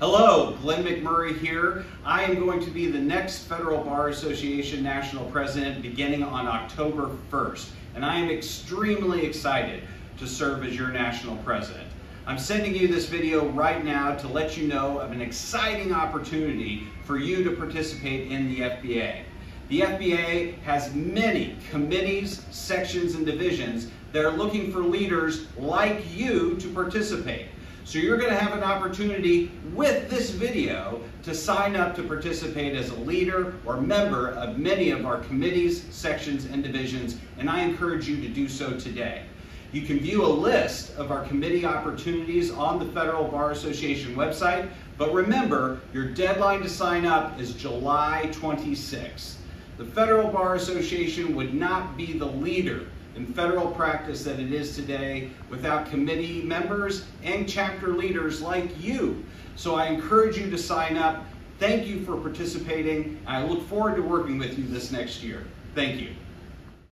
Hello, Glenn McMurray here. I am going to be the next Federal Bar Association National President beginning on October 1st, and I am extremely excited to serve as your National President. I'm sending you this video right now to let you know of an exciting opportunity for you to participate in the FBA. The FBA has many committees, sections, and divisions that are looking for leaders like you to participate. So you're going to have an opportunity with this video to sign up to participate as a leader or member of many of our committees, sections, and divisions, and I encourage you to do so today. You can view a list of our committee opportunities on the Federal Bar Association website, but remember, your deadline to sign up is July 26th. The Federal Bar Association would not be the leader in federal practice that it is today without committee members and chapter leaders like you. So I encourage you to sign up. Thank you for participating. I look forward to working with you this next year. Thank you.